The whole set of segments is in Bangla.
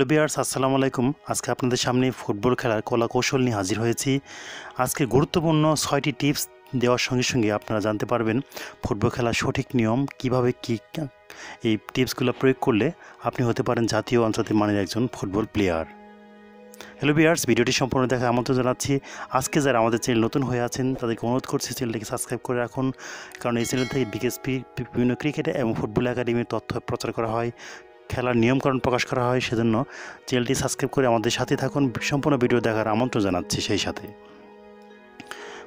হ্যালো বিয়ার্স আসসালামু আলাইকুম। আজকে আপনাদের সামনে ফুটবল খেলার কলা কৌশল নিয়ে হাজির হয়েছি। আজকে গুরুত্বপূর্ণ ছয়টি টিপস দেওয়ার সঙ্গে সঙ্গে আপনারা জানতে পারবেন ফুটবল খেলার সঠিক নিয়ম, কীভাবে কি এই টিপসগুলো প্রয়োগ করলে আপনি হতে পারেন জাতীয় অন্তর্জাতিক মানের একজন ফুটবল প্লেয়ার। হ্যালো বিয়ার্স ভিডিওটি সম্পূর্ণ দেখা আমন্ত্রণ জানাচ্ছি। আজকে যারা আমাদের চ্যানেল নতুন হয়ে আছেন, তাদেরকে অনুরোধ করছি চ্যানেলটিকে সাবস্ক্রাইব করে রাখুন। কারণ এই চ্যানেল থেকে বিকেএসপি, বিভিন্ন ক্রিকেট এবং ফুটবল একাডেমির তথ্য প্রচার করা হয়। খেলার নিয়মকানুন প্রকাশ করা হয় সেজন্য চ্যানেলটি সাবস্ক্রাইব করে আমাদের সাথে থাকুন। সম্পূর্ণ ভিডিও দেখার আমন্ত্রণ জানাচ্ছি সেই সাথে।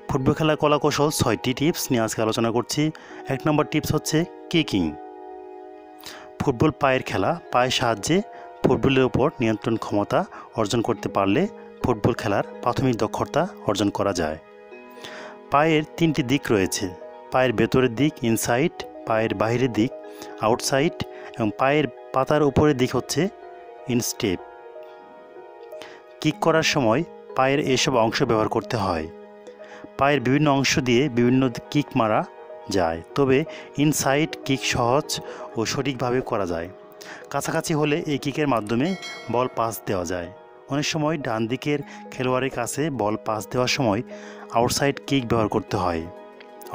ফুটবল খেলার কলা কৌশল ছয়টি টিপস নিয়ে আজকে আলোচনা করছি। এক নম্বর টিপস হচ্ছে কিকিং। ফুটবল পায়ের খেলা, পায়ের সাহায্যে ফুটবলের ওপর নিয়ন্ত্রণ ক্ষমতা অর্জন করতে পারলে ফুটবল খেলার প্রাথমিক দক্ষতা অর্জন করা যায়। পায়ের তিনটি দিক রয়েছে। পায়ের ভেতরের দিক ইনসাইড পায়ের বাহিরের দিক আউটসাইড এবং পায়ের পাতার উপরের দিক হচ্ছে ইনস্টেপ। কিক করার সময় পায়ের এসব অংশ ব্যবহার করতে হয়। পায়ের বিভিন্ন অংশ দিয়ে বিভিন্ন কিক মারা যায়, তবে ইনসাইড কিক সহজ ও সঠিকভাবে করা যায়। কাছাকাছি হলে এই কিকের মাধ্যমে বল পাস দেওয়া যায়। অনেক সময় ডান দিকের খেলোয়াড়ের কাছে বল পাস দেওয়ার সময় আউটসাইড কিক ব্যবহার করতে হয়।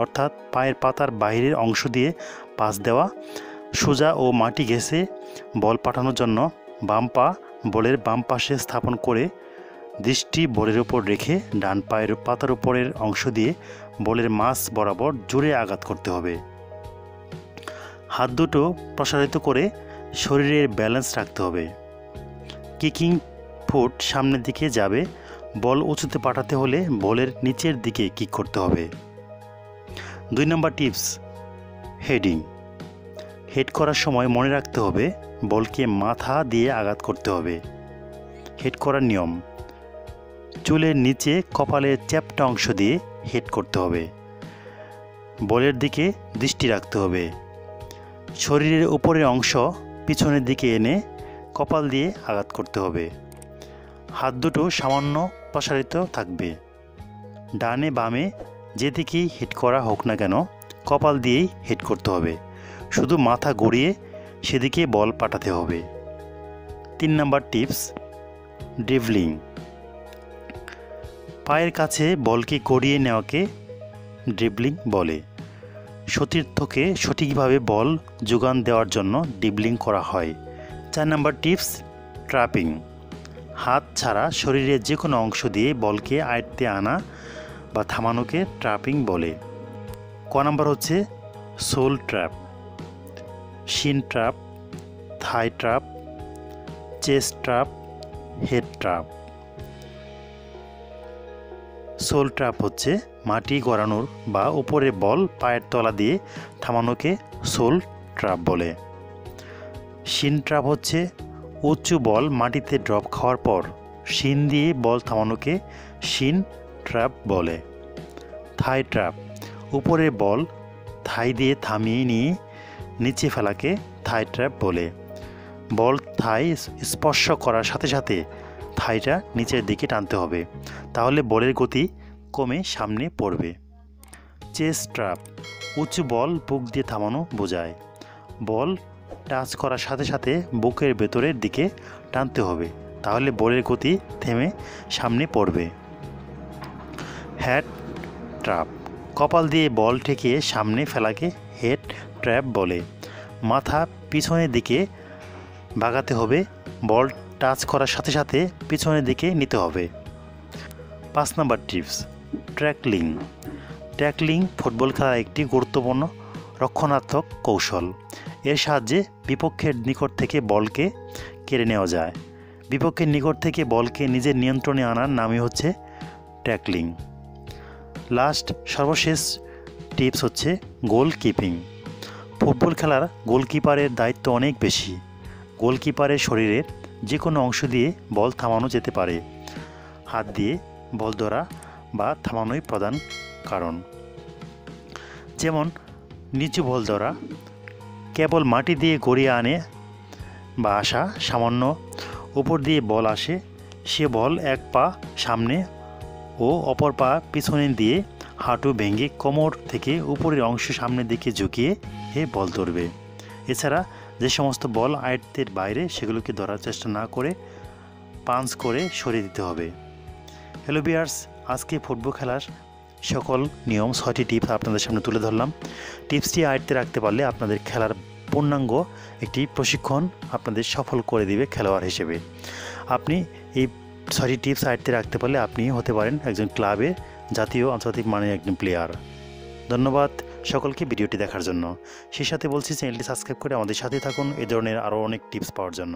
অর্থাৎ পায়ের পাতার বাইরের অংশ দিয়ে পাস দেওয়া সোজা ও মাটি ঘেঁষে বল পাঠানোর জন্য বাম পা বলের বাম পাশে স্থাপন করে দৃষ্টি বলের ওপর রেখে ডান পায়ের পাতার উপরের অংশ দিয়ে বলের মাছ বরাবর জোরে আঘাত করতে হবে। হাত দুটো প্রসারিত করে শরীরের ব্যালেন্স রাখতে হবে। কিকিং ফুট সামনের দিকে যাবে, বল উঁচুতে পাঠাতে হলে বলের নিচের দিকে কিক করতে হবে। দুই নম্বর টিপস, হেডিং। হেড করার সময় মনে রাখতে হবে, বলকে মাথা দিয়ে আঘাত করতে হবে। হেড করার নিয়ম, চুলের নিচে কপালের চ্যাপটা অংশ দিয়ে হেড করতে হবে। বলের দিকে দৃষ্টি রাখতে হবে। শরীরের উপরের অংশ পিছনের দিকে এনে কপাল দিয়ে আঘাত করতে হবে। হাত দুটো সামান্য প্রসারিত থাকবে। ডানে বামে যেদিকেই হেড করা হোক না কেন, কপাল দিয়েই হেড করতে হবে। শুধু মাথা গড়িয়ে সেদিকে বল পাঠাতে হবে। তিন নাম্বার টিপস ড্রিভলিং পায়ের কাছে বলকে গড়িয়ে নেওয়াকে ড্রিবলিং বলে। সতীর্থকে সঠিকভাবে বল যোগান দেওয়ার জন্য ড্রিবলিং করা হয়। চার নাম্বার টিপস ট্র্যাপিং হাত ছাড়া শরীরের যে কোনো অংশ দিয়ে বলকে আয়ত্তে আনা বা থামানোকে ট্র্যাপিং বলে। ক নাম্বার হচ্ছে sole trap shin trap thigh trap chest trap head trap sole trap হচ্ছে মাটি গড়ানোর বা উপরে বল পায়ের তলা দিয়ে থামানোকে সোল ট্র্যাপ বলে। শিন ট্র্যাপ হচ্ছে উঁচু বল মাটিতে ড্রপ খাওয়ার পর শিন দিয়ে বল থামানোকে শিন ট্র্যাপ বলে। থাই ট্র্যাপ উপরে বল থাই দিয়ে থামিয়ে নিয়ে নিচে ফেলাকে থাই ট্র্যাপ বলে। বল থাই স্পর্শ করার সাথে সাথে থাইটা নিচের দিকে টানতে হবে। তাহলে বলের গতি কমে সামনে পড়বে। চেস ট্র্যাপ উঁচু বল বুক দিয়ে থামানো বোঝায়। বল টাচ করার সাথে সাথে বুকের ভেতরের দিকে টানতে হবে। তাহলে বলের গতি থেমে সামনে পড়বে। হ্যাট ট্র্যাপ কপাল দিয়ে বল ঠেকিয়ে সামনে ফেলাকে হেড ট্র্যাপ বলে। মাথা পিছনের দিকে বাগাতে হবে, বল টাচ করার সাথে সাথে পিছনের দিকে নিতে হবে। পাঁচ number tips tackling tackling football খেলার একটি গুরুত্বপূর্ণ রক্ষণাত্মক কৌশল। এর সাহায্যে বিপক্ষের নিকট থেকে বলকে কেড়ে নেওয়া যায়। বিপক্ষের নিকট থেকে বলকে নিজের নিয়ন্ত্রণে আনার নামই হচ্ছে ট্যাকলিং। লাস্ট, সর্বশেষ টিপস হচ্ছে গোল কিপিং ফুটবল খেলার গোলকিপারের দায়িত্ব অনেক বেশি। গোলকিপারের শরীরের যে কোনো অংশ দিয়ে বল থামানো যেতে পারে। হাত দিয়ে বল ধরা বা থামানোই প্রধান কারণ। যেমন, নিচু বল ধরা, কেবল মাটি দিয়ে গড়িয়ে আনে বা আসা সামান্য উপর দিয়ে বল আসে, সে বল এক পা সামনে ও অপর পা পিছনে দিয়ে হাঁটু ভেঙে কোমর থেকে উপরের অংশ সামনের দিকে ঝুঁকিয়ে এ বল ধরবে। এছাড়া যে সমস্ত বল আয়ত্তের বাইরে সেগুলোকে ধরার চেষ্টা না করে পাঞ্চ করে সরিয়ে দিতে হবে। হ্যালো বিয়ার্স আজকে ফুটবল খেলার সকল নিয়ম, ছয়টি টিপস আপনাদের সামনে তুলে ধরলাম। টিপসটি আয়ত্তে রাখতে পারলে আপনাদের খেলার পূর্ণাঙ্গ একটি প্রশিক্ষণ আপনাদের সফল করে দিবে খেলোয়াড় হিসেবে। আপনি এই ছয়টি টিপস আয়ত্তে রাখতে পারলে আপনি হতে পারেন একজন ক্লাবে জাতীয় আন্তর্জাতিক মানের একজন প্লেয়ার ধন্যবাদ সকলকে ভিডিওটি দেখার জন্য। সেই সাথে বলছি চ্যানেলটি সাবস্ক্রাইব করে আমাদের সাথে থাকুন। এ ধরনের আরও অনেক টিপস পাওয়ার জন্য।